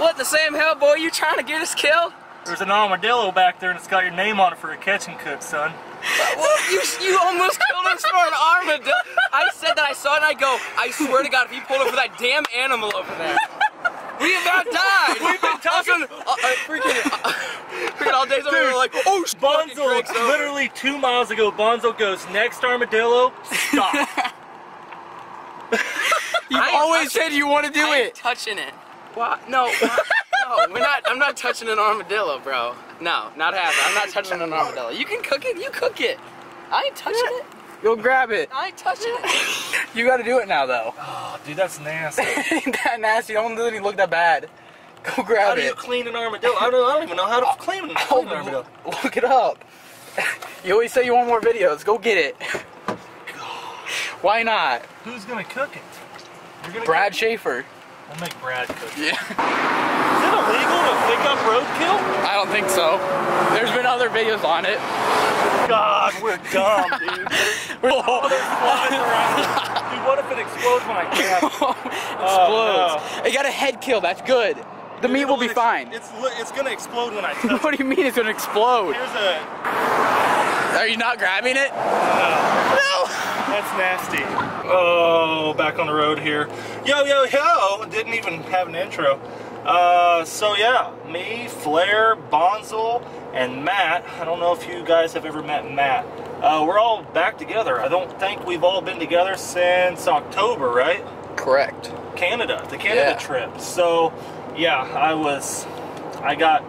What the Sam Hell boy? You trying to get us killed? There's an armadillo back there and it's got your name on it for a catch and cook, son. Well, you you almost killed us for an armadillo. I said that I saw it and I go, I swear to God, if you pulled over that damn animal over there, we about died. We've been talking- Uh, uh, freaking, uh, freaking all day. Somebody Dude, were like, oh, sh- Bonzo, Greg's over. literally two miles ago, Bonzo goes, next armadillo, stop. You always said you want to do I ain't it. touching it. What? No, what? no, we're not. I'm not touching an armadillo, bro. No, not happening. I'm not touching an armadillo. You can cook it. You cook it. I ain't touching it. Go grab it. I ain't touching it. You got to do it now, though. Oh, dude, that's nasty. Ain't that nasty? Don't let it look that bad. Go grab How grab do you it. clean an armadillo? I don't, I don't even know how to clean, Oh, clean an armadillo. look it up. You always say you want more videos. Go get it. Why not? Who's gonna cook it? You're gonna Brad cook Schaefer. We'll make Brad cook it. Yeah. Is it illegal to pick up roadkill? I don't think so. There's been other videos on it. God, we're dumb, dude. Oh, there's flies around. Dude, what if it explodes when I grab it? Explodes. Oh, it got a head kill. That's good. The meat will be fine. It's it's gonna explode when I touch it. What do you mean it's gonna explode? Here's a Are you not grabbing it? That's nasty. Oh, back on the road here. Yo, yo, yo! Didn't even have an intro. Uh, so yeah, me, Flair, Bonzel, and Matt. I don't know if you guys have ever met Matt. Uh, we're all back together. I don't think we've all been together since October, right? Correct. Canada, the Canada Yeah. trip. So, yeah, I was, I got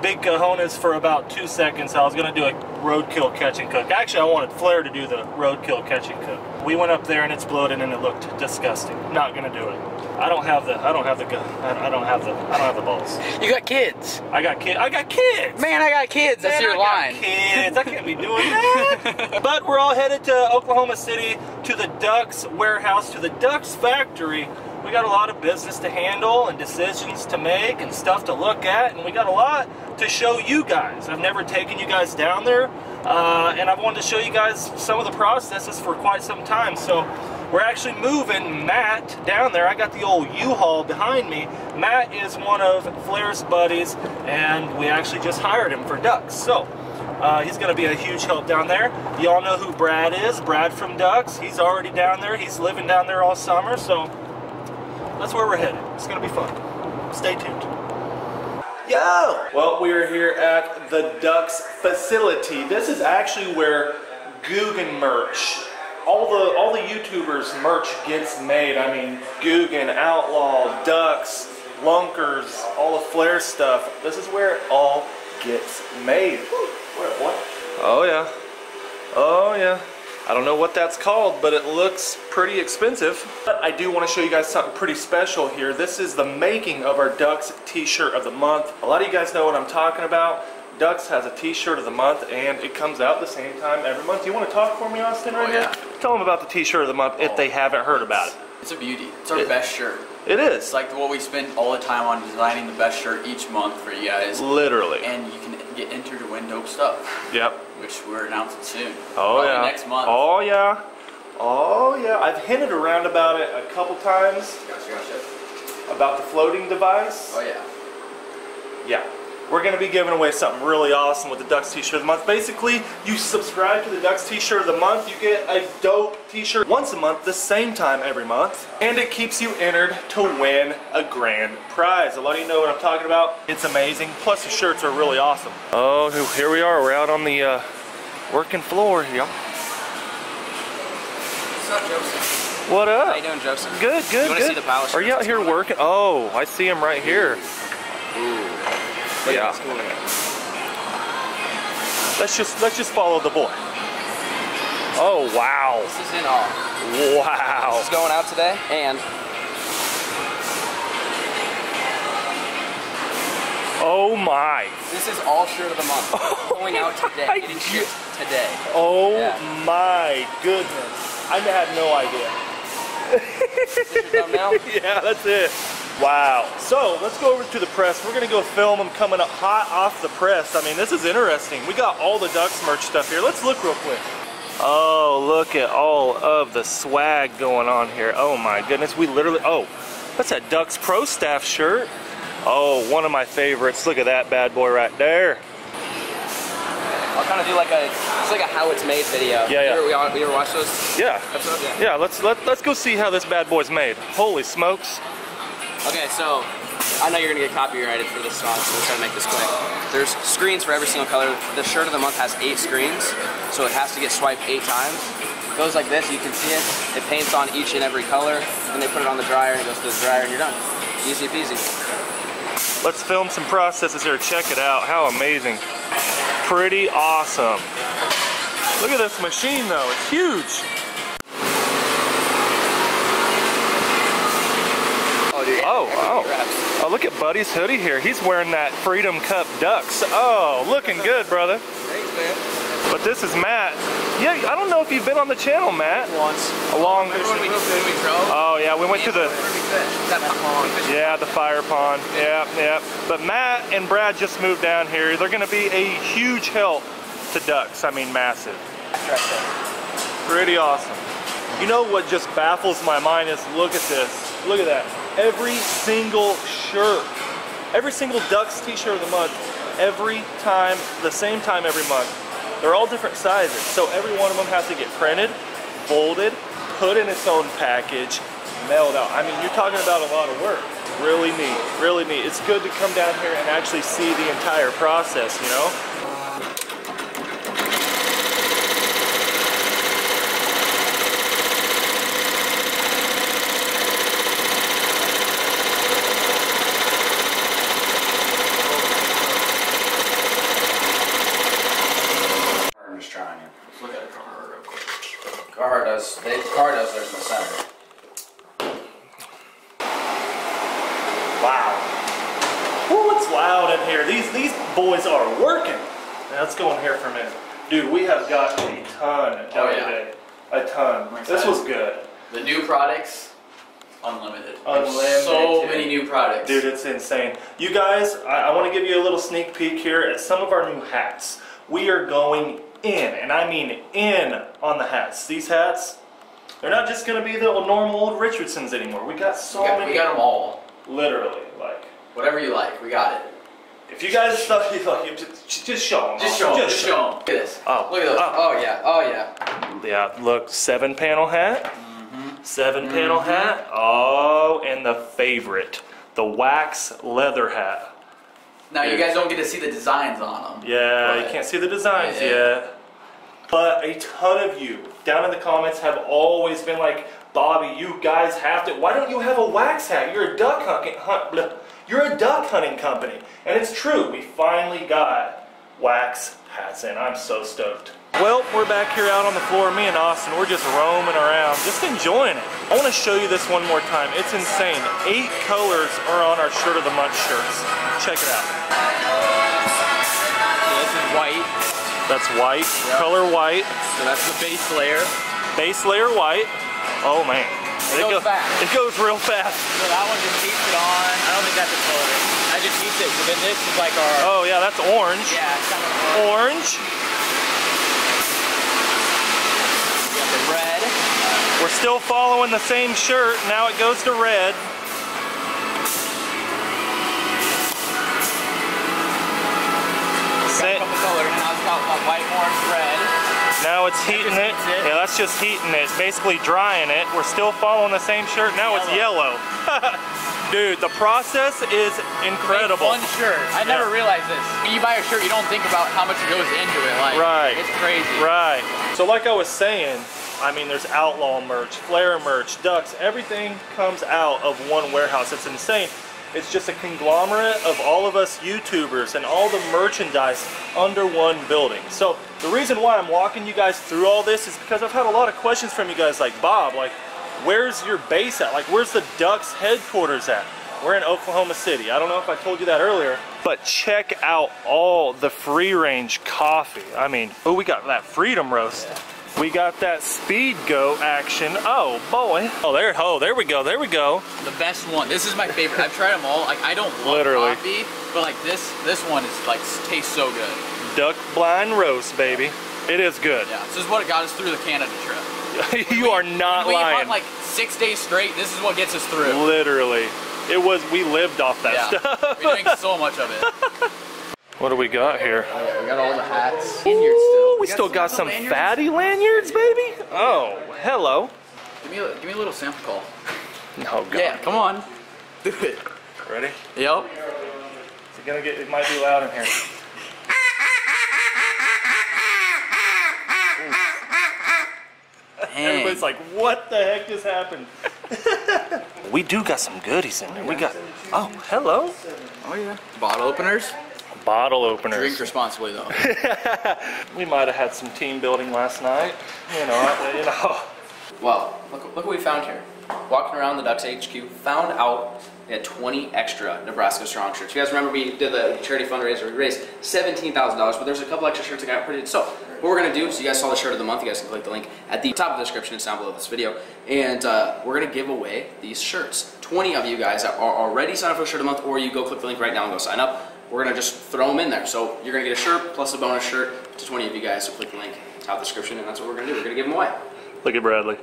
big cojones for about two seconds. I was gonna do a roadkill catch and cook. Actually, I wanted Flair to do the roadkill catch and cook. We went up there and it's bloated and it looked disgusting. Not gonna do it. I don't have the, I don't have the, gu- I don't have the, I don't have the balls. You got kids. I got kid, I got kids. Man, I got kids. That's Man, your I got line. Kids, I can't be doing that. but we're all headed to Oklahoma City to the DUX warehouse, to the DUX factory. We got a lot of business to handle and decisions to make and stuff to look at, and we got a lot to show you guys. I've never taken you guys down there, uh, and I've wanted to show you guys some of the processes for quite some time. So we're actually moving Matt down there. I got the old U-Haul behind me. Matt is one of Flair's buddies, and we actually just hired him for DUX. So uh, he's going to be a huge help down there. Y'all know who Brad is. Brad from DUX. He's already down there. He's living down there all summer. So that's where we're headed. It's going to be fun. Stay tuned. Yo! Well, we are here at the DUX facility. This is actually where Guggen merch, all the all the YouTubers merch gets made. I mean, Guggen, Outlaw, DUX, Lunkers, all the Flair stuff. This is where it all gets made. Where, what? Oh yeah. Oh yeah. I don't know what that's called, but it looks pretty expensive. But I do want to show you guys something pretty special here. This is the making of our DUX t-shirt of the month. A lot of you guys know what I'm talking about. DUX has a t-shirt of the month and it comes out the same time every month. Do you want to talk for me, Austin, right Oh, here? yeah. Tell them about the t-shirt of the month if they haven't heard about it. It's a beauty. It's our It- best shirt. It It's like what we spend all the time on designing the best shirt each month for you guys, Literally. and you can get entered to win dope stuff, Yep. which we're announcing soon. Oh Probably yeah. Next month. Oh yeah. Oh yeah. I've hinted around about it a couple times Gotcha, gotcha. about the floating device. Oh yeah. Yeah. We're going to be giving away something really awesome with the DUX t-shirt of the month. Basically, you subscribe to the DUX t-shirt of the month, you get a dope t-shirt once a month, the same time every month, and it keeps you entered to win a grand prize. A lot of you know what I'm talking about. It's amazing. Plus, the shirts are really awesome. Oh, here we are. We're out on the uh, working floor here. What's up, Joseph? What up? How you doing, Joseph? Good, good, You wanna good. see the power Are you out here working? Oh, I see him right here. Look Yeah. Let's just let's just follow the boy. Oh wow, This is in all. wow. This is going out today, and Oh my. this is all shirt of the month. Oh, going out today. Getting shipped today. Oh Yeah. my goodness. I had no idea. Yeah, that's it. Wow. So let's go over to the press. We're gonna go film them coming up hot off the press. I mean, this is interesting. We got all the DUX merch stuff here. Let's look real quick. Oh, look at all of the swag going on here. Oh my goodness, we literally, oh, that's a DUX Pro Staff shirt. Oh, one of my favorites. Look at that bad boy right there. I'll kind of do like a, it's like a how it's made video. Yeah, yeah. You ever, we, you ever watch those Yeah. episodes? Yeah, let's let, let's go see how this bad boy's made. Holy smokes. Okay, so I know you're gonna get copyrighted for this song, so we'll try to make this quick. There's screens for every single color. The shirt of the month has eight screens, so it has to get swiped eight times. It goes like this, you can see it. It paints on each and every color, then they put it on the dryer, and it goes to the dryer, and you're done. Easy peasy. Let's film some processes here. Check it out. How amazing. Pretty awesome. Look at this machine though. It's huge. Oh, dude. Oh, oh. Look at Buddy's hoodie here. He's wearing that Freedom Cup DUX. Oh, looking good, brother. Thanks, man. But this is Matt. Yeah, I don't know if you've been on the channel, Matt. Once. Along. Remember when we, when we drove? Oh yeah, we went to the. Where we fished? That pond. Yeah, the fire pond. Yeah, yeah. But Matt and Brad just moved down here. They're going to be a huge help to DUX. I mean, massive. Pretty awesome. You know what just baffles my mind is look at this. Look at that. Every single shirt, every single DUX t-shirt of the month, every time, the same time every month. They're all different sizes. So every one of them has to get printed, folded, put in its own package, mailed out. I mean, you're talking about a lot of work. Really neat, really neat. It's good to come down here and actually see the entire process, you know? I'm just trying it. Look at it, Carhartt real quick. Carhartt does, they, Carhartt does theirs in the center. Wow. Woo, it's loud in here. These these boys are working. Now, let's go in here for a minute. Dude, we have got a ton done Oh, yeah. today. A ton. This was good. The new products, unlimited. Unlimited. So many new products. Dude, it's insane. You guys, I, I want to give you a little sneak peek here at some of our new hats. We are going in, and I mean in on the hats. These hats, they're not just going to be the normal old Richardsons anymore. We got so we got, many. we got them all. Literally, like. Whatever you like, we got it. If you guys stuff you like, just, just show them. Just show them. Just show them. Look at this. Oh. Look at those. Oh. Oh, yeah. Oh yeah. Yeah, look, seven panel hat. Mm-hmm. 7 panel hat. Oh, and the favorite, the wax leather hat. Now you guys don't get to see the designs on them. Yeah, you can't see the designs Yeah. yet. But a ton of you down in the comments have always been like, Bobby, you guys have to. Why don't you have a wax hat? You're a duck hunting. Hunt, blah. you're a duck hunting company, and it's true. We finally got wax hats and I'm so stoked. Well, we're back here out on the floor. Me and Austin, we're just roaming around, just enjoying it. I want to show you this one more time. It's insane. Eight colors are on our shirt of the month shirts. Check it out. This is white, That's white, color white. so that's the base layer. Base layer white. Oh man. It goes fast. It goes real fast. So that one just heats it on. I don't think that's a color. I just heats it. So then this is like our. Oh yeah, that's orange. Yeah, it's kind of Orange. Have the red. We're still following the same shirt. Now it goes to red. Got Sa- a couple colors. Now it's got white, orange, red. Now it's heating it. it. Yeah, that's just heating it. Basically drying it. We're still following the same shirt. Now it's yellow. Dude, the process is incredible. Make One shirt. I never Yeah. realized this. When you buy a shirt, you don't think about how much goes into it. Like, Right. It's crazy. Right. So like I was saying, I mean there's outlaw merch, Flair merch, DUX, everything comes out of one warehouse. It's insane. It's just a conglomerate of all of us YouTubers and all the merchandise under one building. So the reason why I'm walking you guys through all this is because I've had a lot of questions from you guys like Bob, like where's your base at? Like where's the DUX headquarters at? We're in Oklahoma City. I don't know if I told you that earlier. But check out all the free range coffee. I mean, oh, we got that Freedom Roast. We got that Speed Go action. Oh boy. Oh there. Oh there we go. There we go. The best one. This is my favorite. I've tried them all. Like I don't love Literally. coffee, but like this, this one is like tastes so good. Duck blind roast, baby. It is good. Yeah. This is what got us through the Canada trip. you are not we lying. hunt like six days straight. This is what gets us through. Literally. It was, we lived off that Yeah. stuff. we drank so much of it. What do we got here? We got all the hats. Lanyards still. We still got some lanyards? fatty lanyards, baby. Oh, hello. Give me a, give me a little sample call. Oh, God. Yeah, come on. Do it. Ready? Yep. It's gonna get, it might be loud in here. Everybody's like, what the heck just happened? we do got some goodies in there. We got, oh, hello. Oh yeah. Bottle openers. Bottle openers. Drink responsibly though. We might have had some team building last night. You know, I- you know. Well, look, look what we found here. Walking around the DUX HQ, found out we had 20 extra Nebraska Strong shirts. You guys remember we did the charity fundraiser, we raised $17,000, but there's a couple extra shirts that got printed. So, what we're gonna do, so you guys saw the shirt of the month, you guys can click the link at the top of the description, it's down below this video, and uh, we're gonna give away these shirts. 20 of you guys that are already signed up for shirt of the month, or you go click the link right now and go sign up. We're gonna just throw them in there. So, you're gonna get a shirt plus a bonus shirt to 20 of you guys, so click the link, top the description, and that's what we're gonna do. We're gonna give them away. Look at Bradley.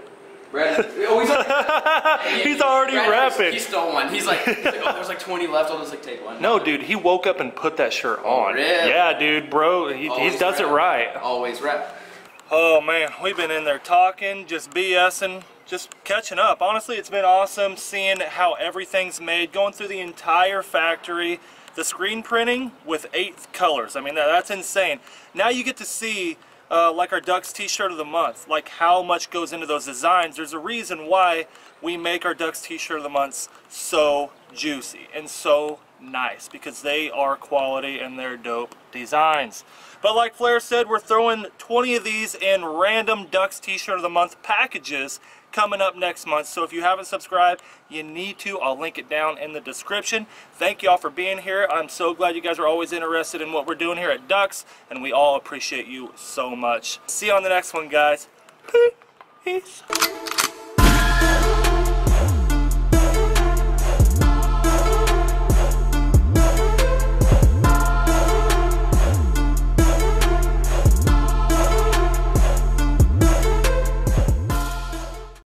Brad, oh, he's, already, He's already Brad, rapping. He stole one. He's like, he's like, oh, there's like 20 left. I'll just like take one. No, dude, he woke up and put that shirt oh, on. really? Yeah, dude, bro, he, he does it right. Always rep. Oh man, we've been in there talking, just BSing, just catching up. Honestly, it's been awesome seeing how everything's made, going through the entire factory, the screen printing with eight colors. I mean, that, that's insane. Now you get to see, uh, like our DUX t-shirt of the month, like how much goes into those designs. There's a reason why we make our DUX t-shirt of the months so juicy and so nice because they are quality and they're dope designs. But like Flair said, we're throwing 20 of these in random DUX t-shirt of the month packages coming up next month. So if you haven't subscribed, you need to. I'll link it down in the description. Thank you all for being here. I'm so glad you guys are always interested in what we're doing here at DUX, and we all appreciate you so much. See you on the next one, guys. Peace.